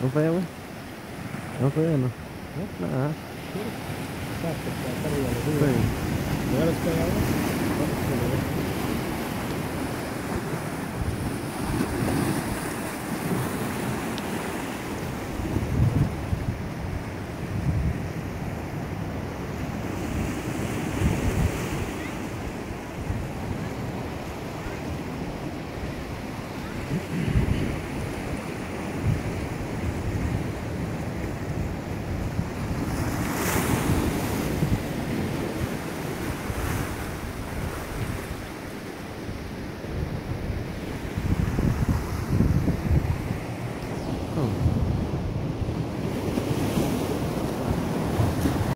Não foi ela? Não foi ela? não. Não. Sim. Agora espanhol. Thank you. Oh.